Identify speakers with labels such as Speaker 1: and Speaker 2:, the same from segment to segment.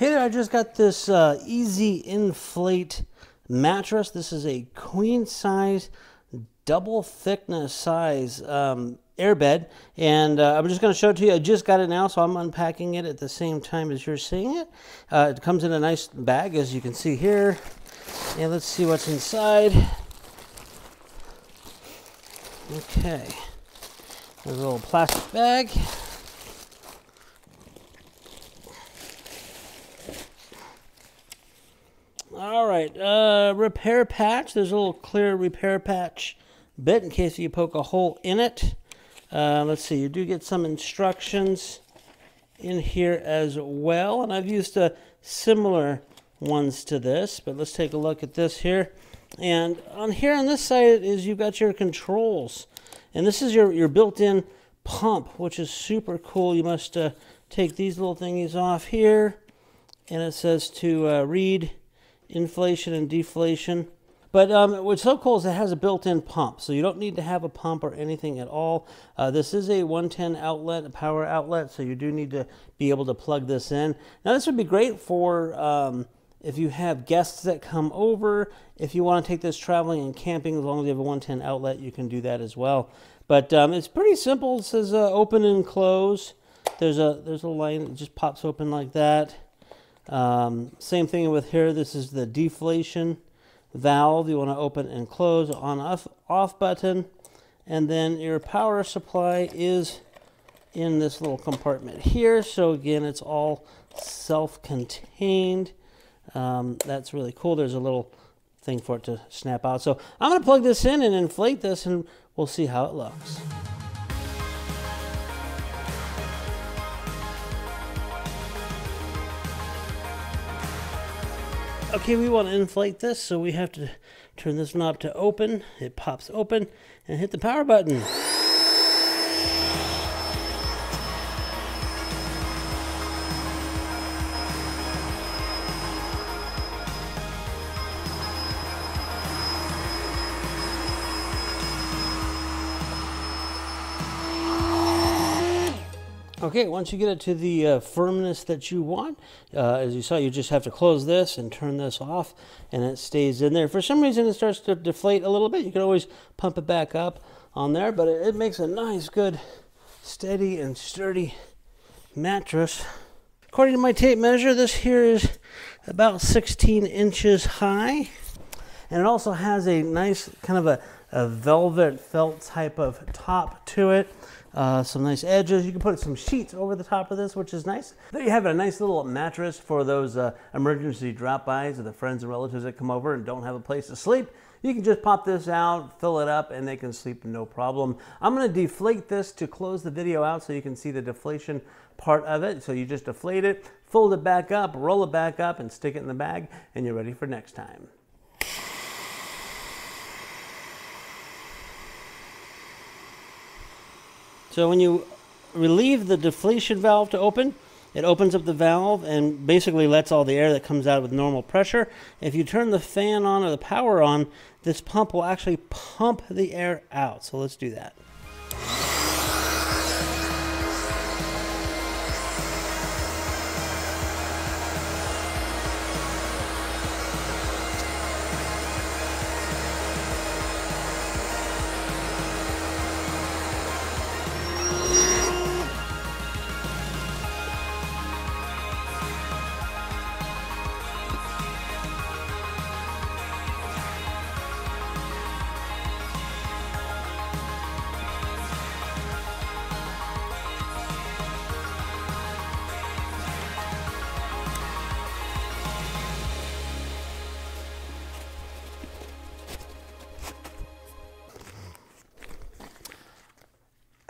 Speaker 1: Hey there, I just got this uh, EZ Inflate mattress. This is a queen size, double thickness size um, airbed. And uh, I'm just going to show it to you. I just got it now, so I'm unpacking it at the same time as you're seeing it. Uh, it comes in a nice bag, as you can see here. And let's see what's inside. Okay. There's a little plastic bag. All right, uh, repair patch. There's a little clear repair patch bit in case you poke a hole in it. Uh, let's see, you do get some instructions in here as well, and I've used uh, similar ones to this, but let's take a look at this here. And on here on this side is you've got your controls, and this is your, your built-in pump, which is super cool. You must uh, take these little thingies off here, and it says to uh, read inflation and deflation. But um, what's so cool is it has a built-in pump, so you don't need to have a pump or anything at all. Uh, this is a 110 outlet, a power outlet, so you do need to be able to plug this in. Now this would be great for um, if you have guests that come over, if you want to take this traveling and camping, as long as you have a 110 outlet, you can do that as well. But um, it's pretty simple. It says uh, open and close. There's a there's a line that just pops open like that. Um, same thing with here. This is the deflation valve. You want to open and close on off, off button. And then your power supply is in this little compartment here. So again, it's all self-contained. Um, that's really cool. There's a little thing for it to snap out. So I'm going to plug this in and inflate this and we'll see how it looks. Okay, we want to inflate this, so we have to turn this knob to open. It pops open and hit the power button. Okay, once you get it to the uh, firmness that you want, uh, as you saw, you just have to close this and turn this off, and it stays in there. For some reason, it starts to deflate a little bit. You can always pump it back up on there, but it, it makes a nice, good, steady, and sturdy mattress. According to my tape measure, this here is about 16 inches high, and it also has a nice kind of a, a velvet felt type of top to it uh, some nice edges. You can put some sheets over the top of this, which is nice. There you have it, a nice little mattress for those uh, emergency drop-bys of the friends and relatives that come over and don't have a place to sleep. You can just pop this out, fill it up, and they can sleep no problem. I'm going to deflate this to close the video out so you can see the deflation part of it. So you just deflate it, fold it back up, roll it back up, and stick it in the bag, and you're ready for next time. So when you relieve the deflation valve to open, it opens up the valve and basically lets all the air that comes out with normal pressure. If you turn the fan on or the power on, this pump will actually pump the air out. So let's do that.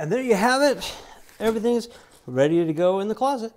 Speaker 1: And there you have it. Everything's ready to go in the closet.